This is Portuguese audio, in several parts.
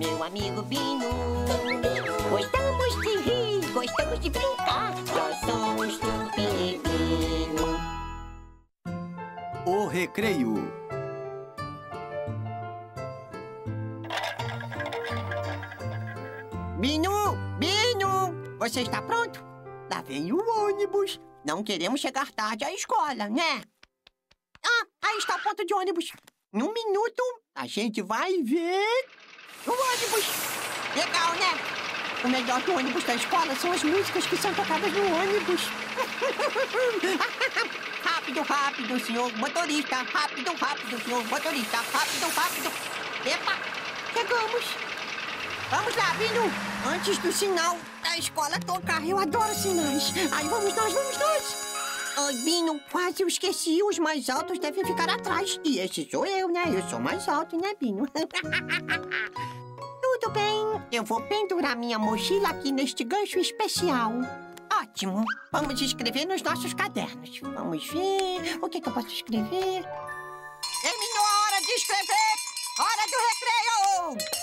meu amigo Bino. Gostamos de rir, gostamos de brincar. Nós somos Tupi e Bino. O recreio. Bino, Bino, você está pronto? Lá vem o ônibus. Não queremos chegar tarde à escola, né? Ah, aí está o ponto de ônibus. Em um minuto, a gente vai ver o ônibus. Legal, né? O melhor do ônibus da escola são as músicas que são tocadas no ônibus. rápido, rápido, senhor motorista. Rápido, rápido, senhor motorista. Rápido, rápido. Epa, chegamos. Vamos lá, Bino. Antes do sinal da escola tocar. Eu adoro sinais. Aí vamos nós, vamos nós. Ai, Bino, quase eu esqueci. Os mais altos devem ficar atrás. E esse sou eu, né? Eu sou mais alto, né, Bino? Tudo bem. Eu vou pendurar minha mochila aqui neste gancho especial. Ótimo. Vamos escrever nos nossos cadernos. Vamos ver. O que, que eu posso escrever? Terminou a hora de escrever! Hora do recreio!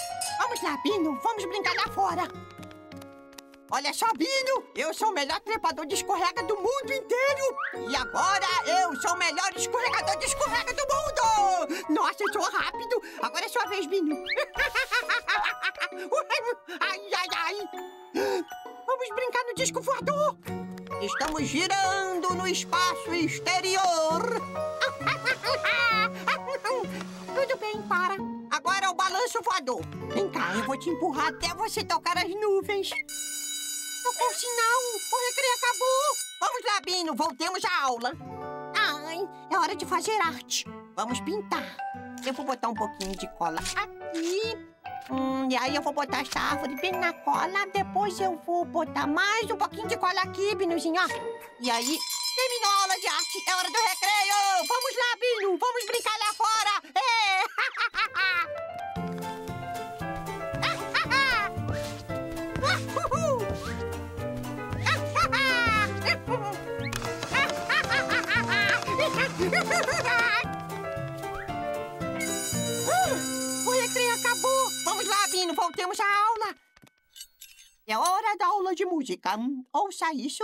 Lá, Bino. Vamos brincar lá fora. Olha só, Bino. Eu sou o melhor trepador de escorrega do mundo inteiro. E agora eu sou o melhor escorregador de escorrega do mundo. Nossa, eu sou rápido. Agora é sua vez, Bino. ai, ai, ai. Vamos brincar no disco voador. Estamos girando no espaço exterior. Agora o balanço voador. Vem cá, eu vou te empurrar até você tocar as nuvens. Tocou o sinal. O recreio acabou. Vamos lá, Bino. Voltemos à aula. Ai, é hora de fazer arte. Vamos pintar. Eu vou botar um pouquinho de cola aqui. Hum, e aí eu vou botar essa árvore bem na cola. Depois eu vou botar mais um pouquinho de cola aqui, Binozinho. E aí, terminou a aula de arte. É hora do recreio. Vamos lá, Bino. Vamos brincar lá fora. É hora da aula de música. Ouça isso.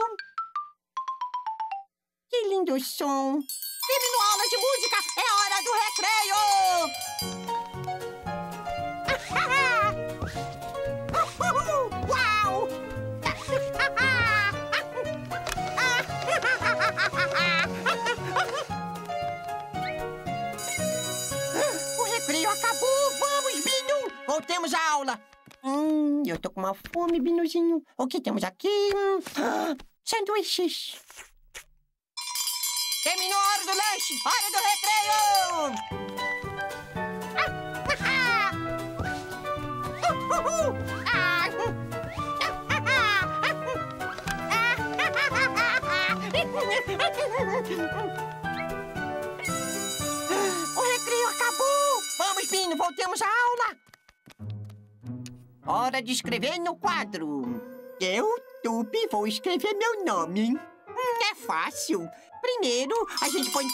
Que lindo som! Terminou a aula de música! É hora do recreio! Uau! O recreio acabou! Vamos, Bino! Voltemos à aula! Hum, eu tô com uma fome, Binozinho. O que temos aqui? Ah, sanduíches. Terminou a hora do lanche! Hora do recreio! O recreio acabou! Vamos, Pino, voltemos à aula! Hora de escrever no quadro. Eu, Tupi, vou escrever meu nome. Hum, é fácil. Primeiro, a gente põe...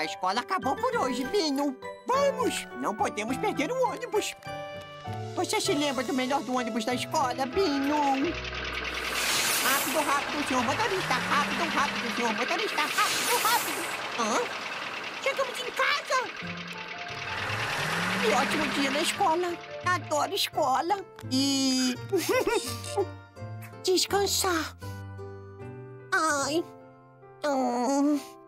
A escola acabou por hoje, Pino. Vamos! Não podemos perder o ônibus. Você se lembra do melhor do ônibus da escola, Pino? Rápido, rápido, senhor motorista. Rápido, rápido, senhor motorista. Rápido, rápido. Hã? Chegamos em casa. Que ótimo dia na escola. Adoro escola. E... Descansar. Ai. Hum.